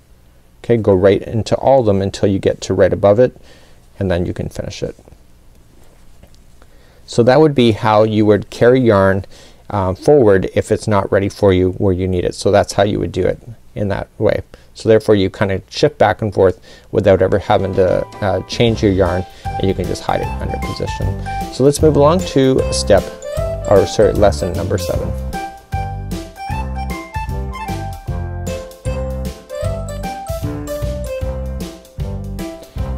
Okay, go right into all of them until you get to right above it and then you can finish it. So that would be how you would carry yarn um, forward if it's not ready for you where you need it. So that's how you would do it in that way. So therefore you kind of shift back and forth without ever having to uh, change your yarn and you can just hide it under position. So let's move along to step or sorry lesson number seven.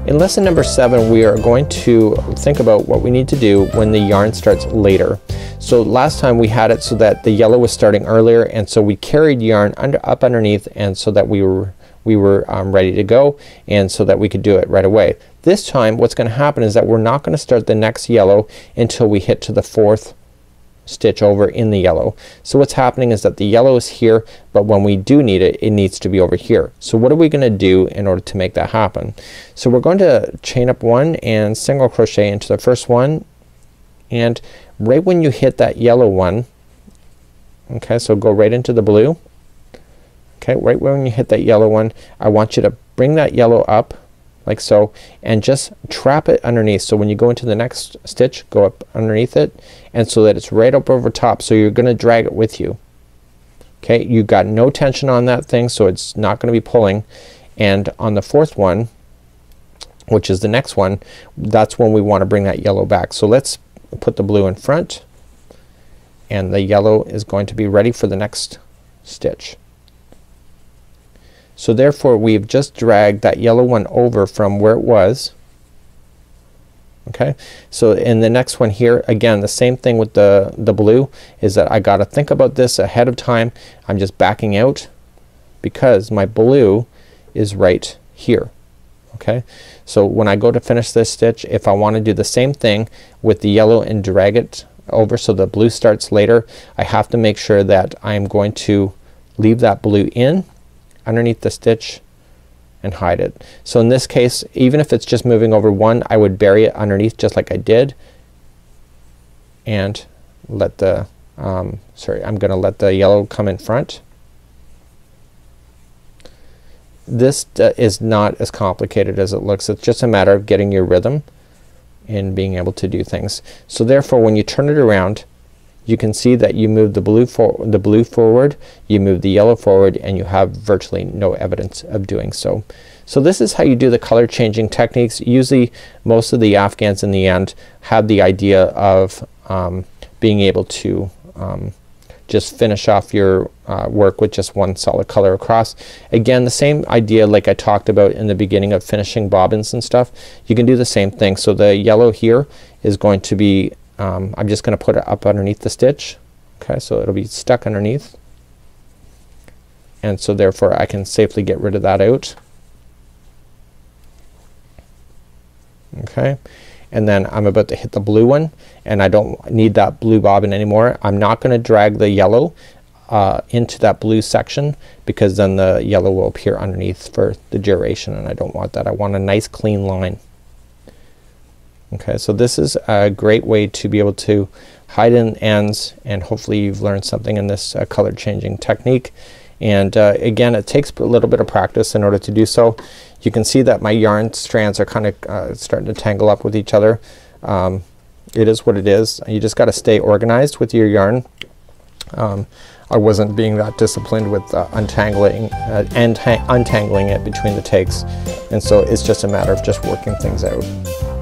In lesson number seven we are going to think about what we need to do when the yarn starts later. So last time we had it so that the yellow was starting earlier and so we carried yarn under up underneath and so that we were we were um, ready to go and so that we could do it right away. This time what's gonna happen is that we're not gonna start the next yellow until we hit to the fourth stitch over in the yellow. So what's happening is that the yellow is here but when we do need it it needs to be over here. So what are we gonna do in order to make that happen? So we're going to chain up one and single crochet into the first one and right when you hit that yellow one okay so go right into the blue okay? Right when you hit that yellow one I want you to bring that yellow up like so and just trap it underneath. So when you go into the next stitch go up underneath it and so that it's right up over top so you're gonna drag it with you. Okay you've got no tension on that thing so it's not gonna be pulling. And on the fourth one which is the next one that's when we want to bring that yellow back. So let's put the blue in front and the yellow is going to be ready for the next stitch. So therefore we've just dragged that yellow one over from where it was. Okay, so in the next one here again the same thing with the the blue is that I gotta think about this ahead of time. I'm just backing out because my blue is right here okay. So when I go to finish this stitch if I want to do the same thing with the yellow and drag it over so the blue starts later I have to make sure that I'm going to leave that blue in underneath the stitch and hide it. So in this case even if it's just moving over one I would bury it underneath just like I did and let the um, sorry I'm gonna let the yellow come in front this uh, is not as complicated as it looks. It's just a matter of getting your rhythm and being able to do things. So therefore when you turn it around you can see that you move the blue for the blue forward, you move the yellow forward and you have virtually no evidence of doing so. So this is how you do the color changing techniques. Usually most of the Afghans in the end have the idea of um, being able to um, just finish off your uh, work with just one solid color across. Again the same idea like I talked about in the beginning of finishing bobbins and stuff. You can do the same thing. So the yellow here is going to be um, I'm just gonna put it up underneath the stitch. Okay, so it'll be stuck underneath and so therefore I can safely get rid of that out. Okay and then I'm about to hit the blue one and I don't need that blue bobbin anymore. I'm not gonna drag the yellow uh, into that blue section because then the yellow will appear underneath for the duration and I don't want that. I want a nice clean line. Okay, so this is a great way to be able to hide in ends and hopefully you've learned something in this uh, color changing technique. And uh, again it takes a little bit of practice in order to do so. You can see that my yarn strands are kind of uh, starting to tangle up with each other. Um, it is what it is. You just got to stay organized with your yarn. Um, I wasn't being that disciplined with uh, untangling uh, and untangling it between the takes and so it's just a matter of just working things out.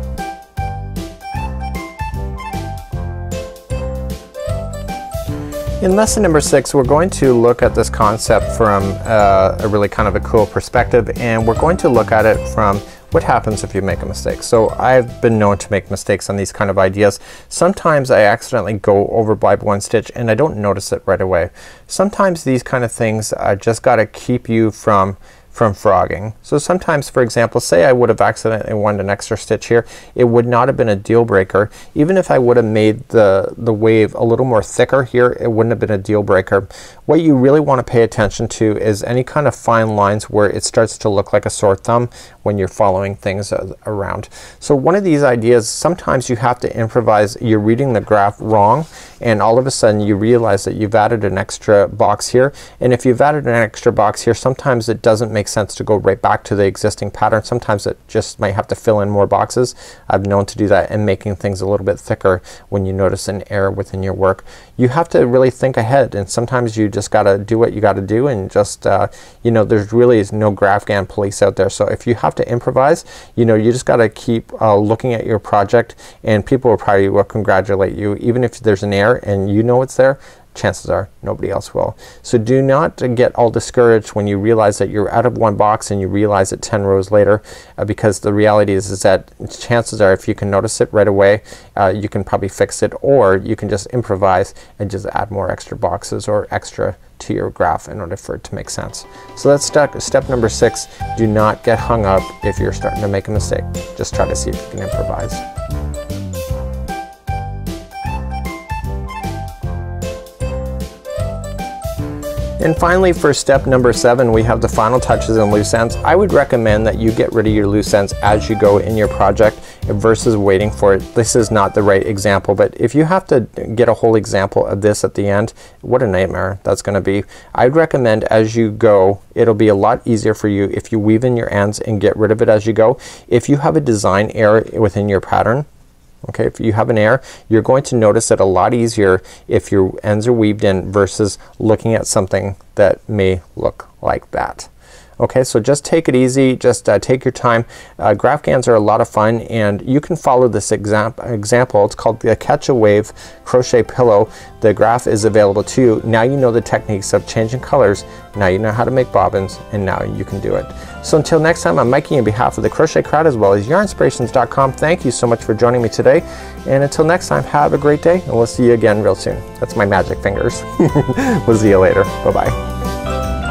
In lesson number six we're going to look at this concept from uh, a really kind of a cool perspective and we're going to look at it from what happens if you make a mistake? So I've been known to make mistakes on these kind of ideas. Sometimes I accidentally go over by one stitch and I don't notice it right away. Sometimes these kind of things I just gotta keep you from from frogging. So sometimes for example say I would have accidentally wanted an extra stitch here it would not have been a deal breaker. Even if I would have made the the wave a little more thicker here it wouldn't have been a deal breaker. What you really want to pay attention to is any kind of fine lines where it starts to look like a sore thumb when you're following things around. So one of these ideas sometimes you have to improvise you're reading the graph wrong and all of a sudden you realize that you've added an extra box here and if you've added an extra box here sometimes it doesn't make sense to go right back to the existing pattern. Sometimes it just might have to fill in more boxes. I've known to do that and making things a little bit thicker when you notice an error within your work. You have to really think ahead and sometimes you just gotta do what you gotta do and just uh, you know there's really is no Graphghan police out there. So if you have to improvise you know you just gotta keep uh, looking at your project and people will probably will congratulate you even if there's an error and you know it's there chances are nobody else will. So do not get all discouraged when you realize that you're out of one box and you realize it 10 rows later uh, because the reality is, is that chances are if you can notice it right away uh, you can probably fix it or you can just improvise and just add more extra boxes or extra to your graph in order for it to make sense. So that's step, step number six. Do not get hung up if you're starting to make a mistake. Just try to see if you can improvise. And finally for step number seven we have the final touches and loose ends. I would recommend that you get rid of your loose ends as you go in your project versus waiting for it. This is not the right example but if you have to get a whole example of this at the end what a nightmare that's gonna be. I'd recommend as you go it'll be a lot easier for you if you weave in your ends and get rid of it as you go. If you have a design error within your pattern Okay, if you have an error you're going to notice it a lot easier if your ends are weaved in versus looking at something that may look like that. Okay, so just take it easy. Just uh, take your time. Uh, Graphghans are a lot of fun and you can follow this exam example. It's called the Catch a Wave Crochet Pillow. The graph is available to you. Now you know the techniques of changing colors. Now you know how to make bobbins and now you can do it. So until next time I'm Mikey on behalf of the Crochet Crowd as well as yarnspirations.com. Thank you so much for joining me today and until next time have a great day and we'll see you again real soon. That's my magic fingers. [laughs] we'll see you later. Bye bye.